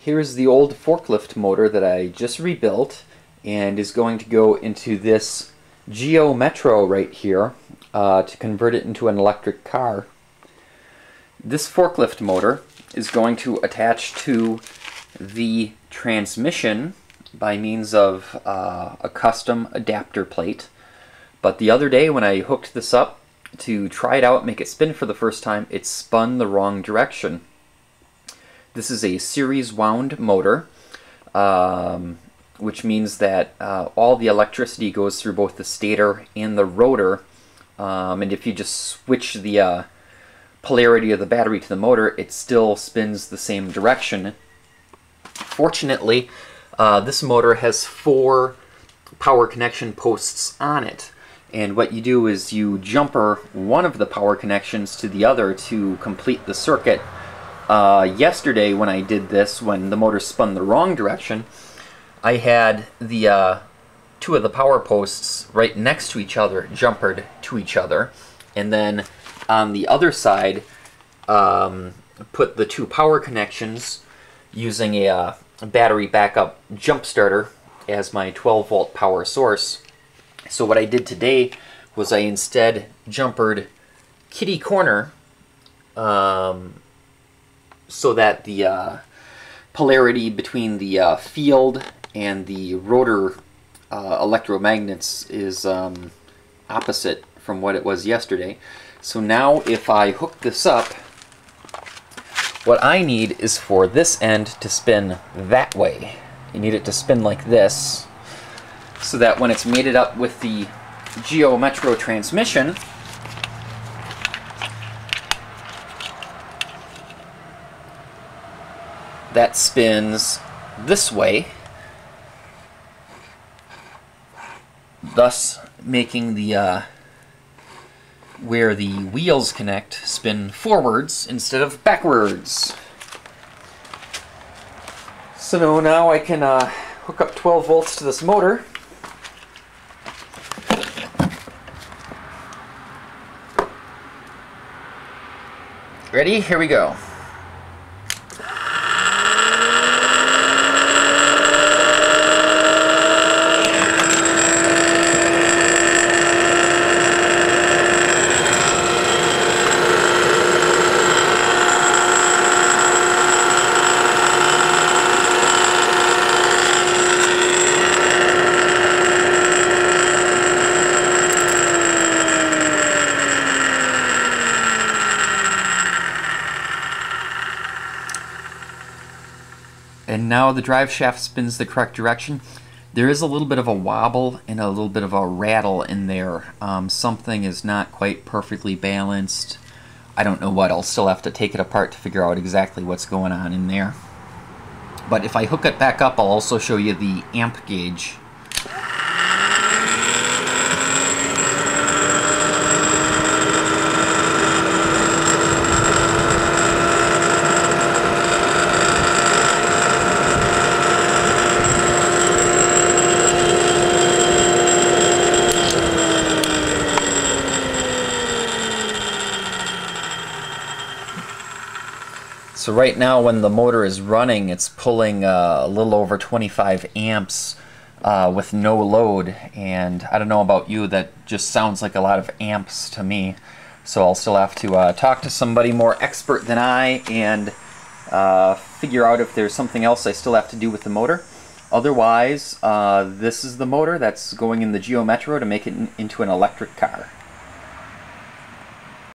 Here's the old forklift motor that I just rebuilt and is going to go into this Geo Metro right here uh, to convert it into an electric car. This forklift motor is going to attach to the transmission by means of uh, a custom adapter plate. But the other day when I hooked this up to try it out, make it spin for the first time, it spun the wrong direction. This is a series wound motor, um, which means that uh, all the electricity goes through both the stator and the rotor. Um, and if you just switch the uh, polarity of the battery to the motor, it still spins the same direction. Fortunately, uh, this motor has four power connection posts on it. And what you do is you jumper one of the power connections to the other to complete the circuit. Uh, yesterday when I did this, when the motor spun the wrong direction, I had the uh, two of the power posts right next to each other, jumpered to each other. And then on the other side, um, put the two power connections using a uh, battery backup jump starter as my 12 volt power source. So what I did today was I instead jumpered kitty corner um, so that the uh, polarity between the uh, field and the rotor uh, electromagnets is um, opposite from what it was yesterday. So now if I hook this up, what I need is for this end to spin that way. You need it to spin like this so that when it's mated up with the Geo Metro transmission, that spins this way, thus making the uh, where the wheels connect spin forwards instead of backwards. So now I can uh, hook up 12 volts to this motor. Ready? Here we go. And now the drive shaft spins the correct direction. There is a little bit of a wobble and a little bit of a rattle in there. Um, something is not quite perfectly balanced. I don't know what. I'll still have to take it apart to figure out exactly what's going on in there. But if I hook it back up, I'll also show you the amp gauge. So right now when the motor is running, it's pulling uh, a little over 25 amps uh, with no load. And I don't know about you, that just sounds like a lot of amps to me. So I'll still have to uh, talk to somebody more expert than I and uh, figure out if there's something else I still have to do with the motor. Otherwise, uh, this is the motor that's going in the Geo Metro to make it into an electric car.